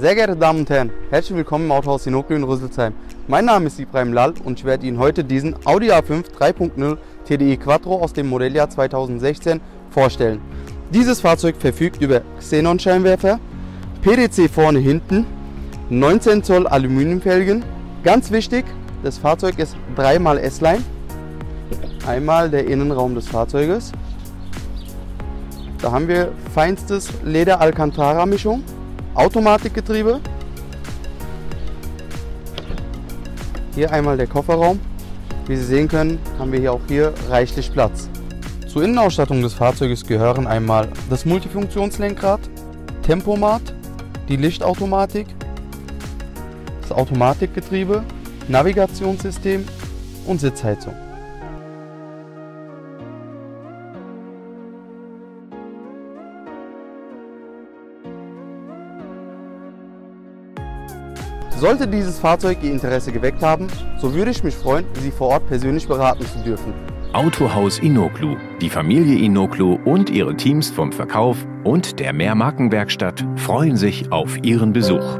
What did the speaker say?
Sehr geehrte Damen und Herren, herzlich willkommen im Autohaus Sinoklu in Rüsselsheim. Mein Name ist Ibrahim Lal und ich werde Ihnen heute diesen Audi A5 3.0 TDI Quattro aus dem Modelljahr 2016 vorstellen. Dieses Fahrzeug verfügt über Xenon-Scheinwerfer, PDC vorne hinten, 19 Zoll Aluminiumfelgen. Ganz wichtig, das Fahrzeug ist dreimal S-Line. Einmal der Innenraum des Fahrzeuges. Da haben wir feinstes Leder Alcantara Mischung, Automatikgetriebe. Hier einmal der Kofferraum. Wie Sie sehen können, haben wir hier auch hier reichlich Platz. Zur Innenausstattung des Fahrzeuges gehören einmal das Multifunktionslenkrad, Tempomat, die Lichtautomatik, das Automatikgetriebe, Navigationssystem und Sitzheizung. Sollte dieses Fahrzeug Ihr Interesse geweckt haben, so würde ich mich freuen, Sie vor Ort persönlich beraten zu dürfen. Autohaus Inoklu, die Familie Inoklu und ihre Teams vom Verkauf und der Mehrmarkenwerkstatt freuen sich auf Ihren Besuch.